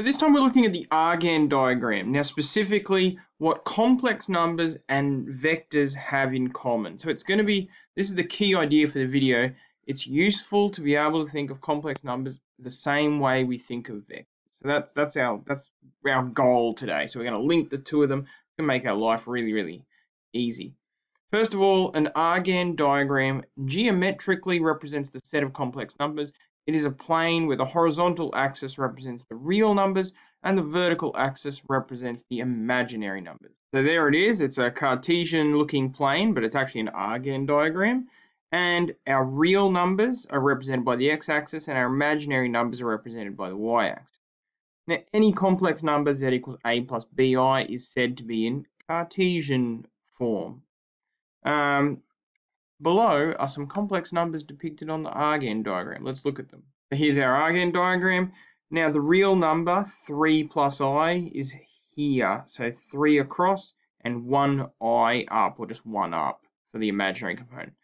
So this time we're looking at the Argand diagram. Now specifically what complex numbers and vectors have in common. So it's going to be, this is the key idea for the video. It's useful to be able to think of complex numbers the same way we think of vectors. So that's that's our that's our goal today. So we're going to link the two of them to make our life really, really easy. First of all, an Argand diagram geometrically represents the set of complex numbers it is a plane where the horizontal axis represents the real numbers and the vertical axis represents the imaginary numbers. So there it is. It's a Cartesian looking plane, but it's actually an Argand diagram. And our real numbers are represented by the x-axis and our imaginary numbers are represented by the y-axis. Now, any complex number z equals a plus bi is said to be in Cartesian form. Um, Below are some complex numbers depicted on the Argand diagram. Let's look at them. Here's our Argand diagram. Now the real number, 3 plus i, is here. So 3 across and 1 i up, or just 1 up for the imaginary component.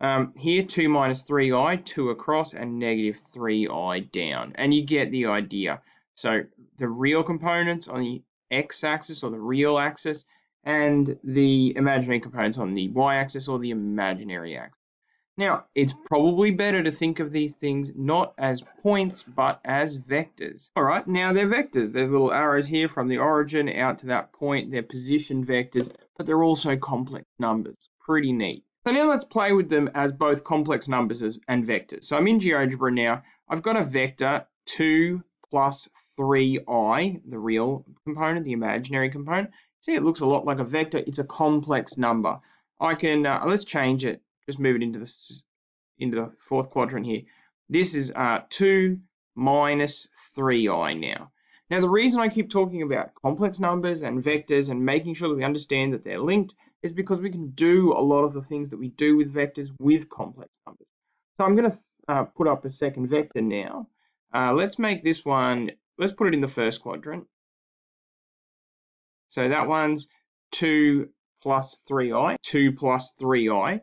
Um, here, 2 minus 3i, 2 across, and negative 3i down. And you get the idea. So the real components on the x-axis, or the real axis, and the imaginary components on the y-axis or the imaginary axis. Now, it's probably better to think of these things not as points, but as vectors. All right, now they're vectors. There's little arrows here from the origin out to that point. They're position vectors, but they're also complex numbers. Pretty neat. So now let's play with them as both complex numbers and vectors. So I'm in GeoGebra now. I've got a vector 2 plus 3i, the real component, the imaginary component, See, it looks a lot like a vector. It's a complex number. I can, uh, let's change it. Just move it into the, into the fourth quadrant here. This is uh, 2 minus 3i now. Now, the reason I keep talking about complex numbers and vectors and making sure that we understand that they're linked is because we can do a lot of the things that we do with vectors with complex numbers. So I'm going to uh, put up a second vector now. Uh, let's make this one, let's put it in the first quadrant. So that one's 2 plus 3i, 2 plus 3i.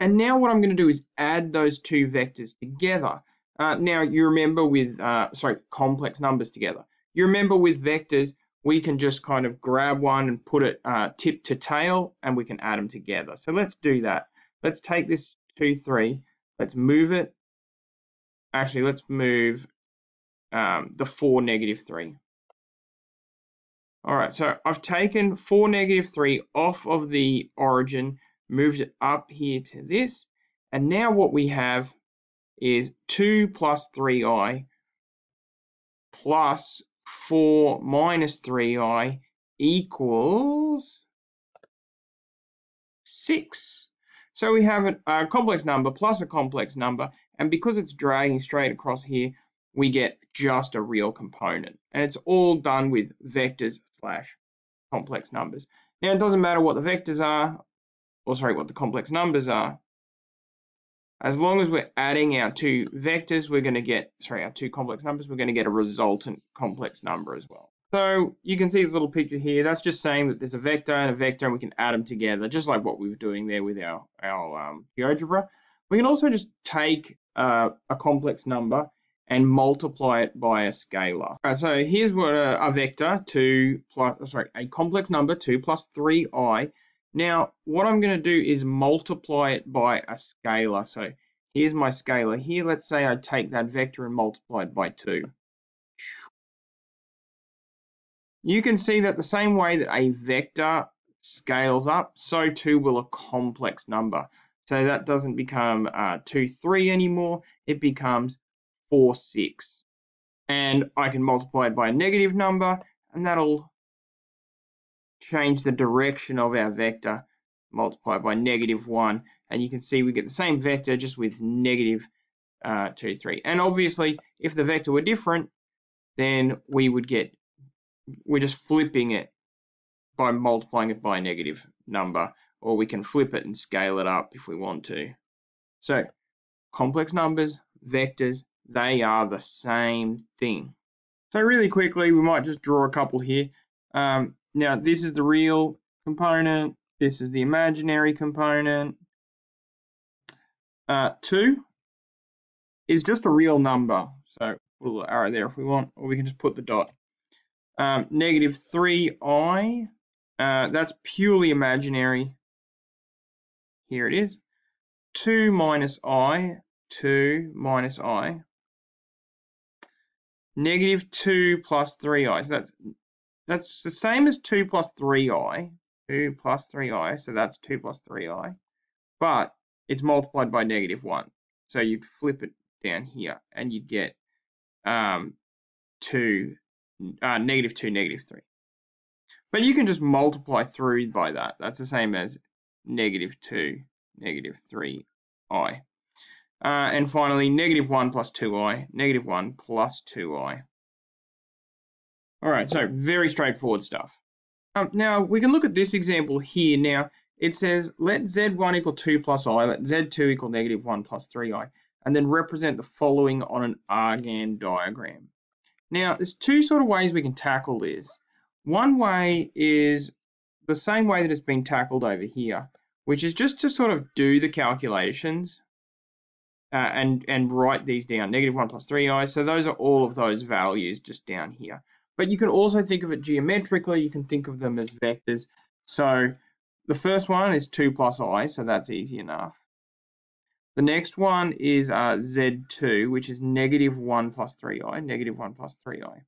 And now what I'm going to do is add those two vectors together. Uh, now you remember with, uh, sorry, complex numbers together. You remember with vectors, we can just kind of grab one and put it uh, tip to tail and we can add them together. So let's do that. Let's take this 2, 3, let's move it. Actually, let's move um, the 4, negative 3. All right, so I've taken 4, negative 3 off of the origin, moved it up here to this, and now what we have is 2 plus 3i plus 4 minus 3i equals 6. So we have a, a complex number plus a complex number, and because it's dragging straight across here, we get just a real component. And it's all done with vectors slash complex numbers. Now, it doesn't matter what the vectors are, or sorry, what the complex numbers are. As long as we're adding our two vectors, we're going to get, sorry, our two complex numbers, we're going to get a resultant complex number as well. So you can see this little picture here. That's just saying that there's a vector and a vector, and we can add them together, just like what we were doing there with our, our um, GeoGebra. We can also just take uh, a complex number and multiply it by a scalar. Right, so here's what a, a, vector 2 plus, oh, sorry, a complex number 2 plus 3i. Now, what I'm going to do is multiply it by a scalar. So here's my scalar. Here, let's say I take that vector and multiply it by 2. You can see that the same way that a vector scales up, so too will a complex number. So that doesn't become uh, 2, 3 anymore. It becomes 4, 6. And I can multiply it by a negative number, and that'll change the direction of our vector, multiply by negative 1. And you can see we get the same vector just with negative, uh, 2, 3. And obviously, if the vector were different, then we would get, we're just flipping it by multiplying it by a negative number, or we can flip it and scale it up if we want to. So complex numbers, vectors, they are the same thing. So really quickly, we might just draw a couple here. Um, now, this is the real component. This is the imaginary component. Uh, 2 is just a real number. So put a little arrow there if we want, or we can just put the dot. Um, negative 3i, uh, that's purely imaginary. Here it is. 2 minus i, 2 minus i. Negative 2 plus 3i. So that's, that's the same as 2 plus 3i. 2 plus 3i, so that's 2 plus 3i. But it's multiplied by negative 1. So you'd flip it down here and you'd get um, 2, uh, negative 2, negative 3. But you can just multiply through by that. That's the same as negative 2, negative 3i. Uh, and finally, negative 1 plus 2i, negative 1 plus 2i. All right, so very straightforward stuff. Um, now, we can look at this example here. Now, it says let z1 equal 2 plus i, let z2 equal negative 1 plus 3i, and then represent the following on an Argand diagram. Now, there's two sort of ways we can tackle this. One way is the same way that it's been tackled over here, which is just to sort of do the calculations uh, and, and write these down, negative 1 plus 3i. So those are all of those values just down here. But you can also think of it geometrically. You can think of them as vectors. So the first one is 2 plus i, so that's easy enough. The next one is uh, z2, which is negative 1 plus 3i, negative 1 plus 3i.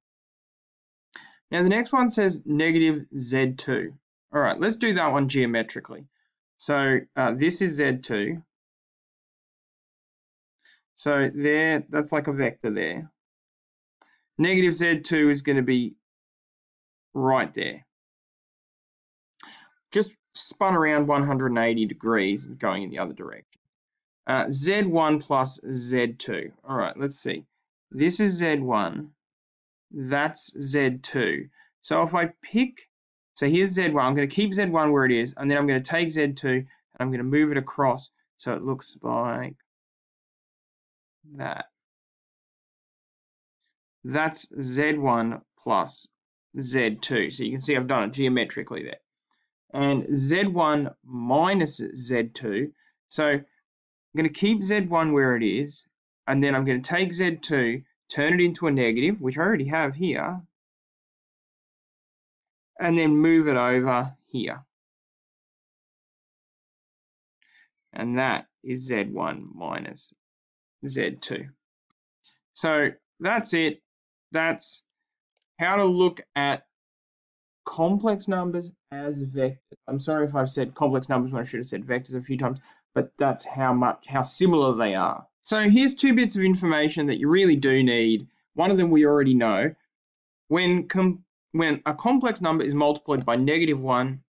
Now the next one says negative z2. All right, let's do that one geometrically. So uh, this is z2. So there, that's like a vector there. Negative z2 is going to be right there. Just spun around 180 degrees and going in the other direction. Uh, Z1 plus Z2. All right, let's see. This is Z1. That's Z2. So if I pick, so here's Z1. I'm going to keep Z1 where it is, and then I'm going to take Z2 and I'm going to move it across so it looks like that. That's Z1 plus Z2. So you can see I've done it geometrically there and Z1 minus Z2. So I'm going to keep Z1 where it is, and then I'm going to take Z2, turn it into a negative, which I already have here, and then move it over here. And that is Z1 minus Z2. So that's it. That's how to look at complex numbers as vectors. I'm sorry if I've said complex numbers when I should have said vectors a few times, but that's how much how similar they are. So here's two bits of information that you really do need. One of them we already know. When when a complex number is multiplied by negative 1,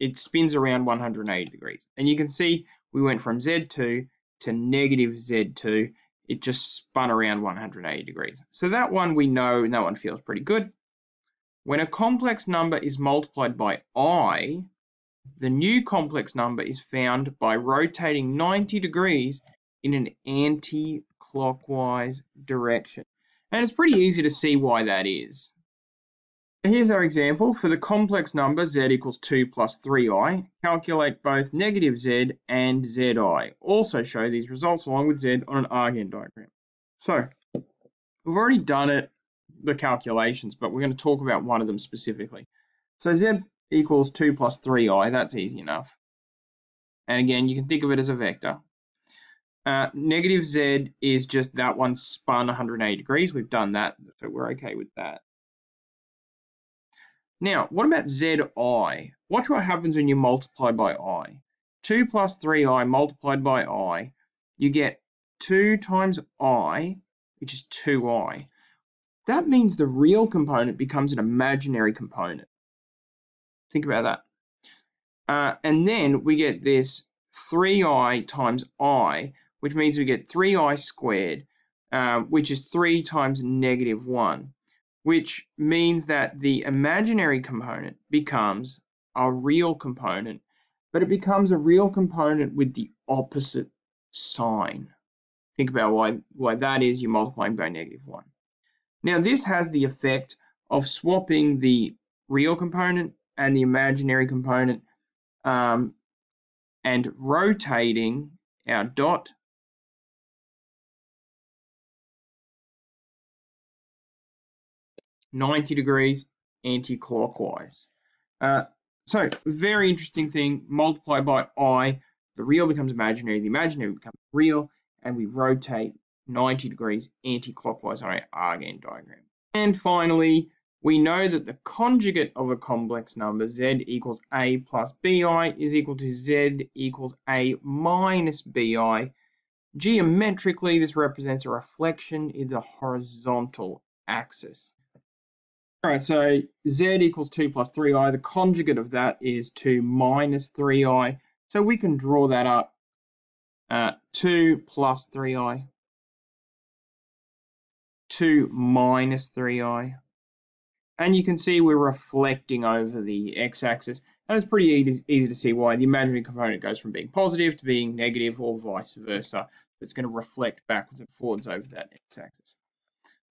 it spins around 180 degrees. And you can see we went from Z2 to negative Z2. It just spun around 180 degrees. So that one we know, and that one feels pretty good. When a complex number is multiplied by i, the new complex number is found by rotating 90 degrees in an anti-clockwise direction. And it's pretty easy to see why that is. Here's our example. For the complex number z equals 2 plus 3i, calculate both negative z and zi. Also show these results along with z on an Argand diagram. So, we've already done it the calculations, but we're going to talk about one of them specifically. So z equals 2 plus 3i, that's easy enough. And again, you can think of it as a vector. Uh, negative z is just that one spun 180 degrees. We've done that, so we're okay with that. Now, what about zi? Watch what happens when you multiply by i. 2 plus 3i multiplied by i, you get 2 times i, which is 2i that means the real component becomes an imaginary component. Think about that. Uh, and then we get this 3i times i, which means we get 3i squared, uh, which is 3 times negative 1, which means that the imaginary component becomes a real component, but it becomes a real component with the opposite sign. Think about why, why that is, you're multiplying by negative 1. Now this has the effect of swapping the real component and the imaginary component um, and rotating our dot ninety degrees anti-clockwise. Uh, so, very interesting thing, multiply by i, the real becomes imaginary, the imaginary becomes real, and we rotate 90 degrees anti-clockwise on our Argand diagram. And finally, we know that the conjugate of a complex number, z equals a plus bi, is equal to z equals a minus bi. Geometrically, this represents a reflection in the horizontal axis. All right, so z equals 2 plus 3i. The conjugate of that is 2 minus 3i. So we can draw that up. Uh, 2 plus 3i. 2 minus 3i. And you can see we're reflecting over the x-axis. And it's pretty easy, easy to see why the imaginary component goes from being positive to being negative or vice versa. It's going to reflect backwards and forwards over that x-axis.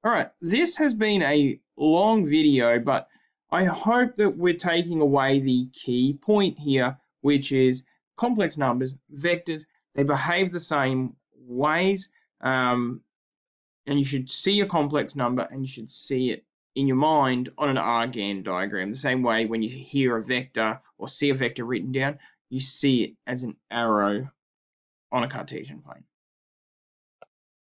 All right, this has been a long video, but I hope that we're taking away the key point here, which is complex numbers, vectors, they behave the same ways. Um, and you should see a complex number and you should see it in your mind on an Argand diagram. The same way when you hear a vector or see a vector written down, you see it as an arrow on a Cartesian plane.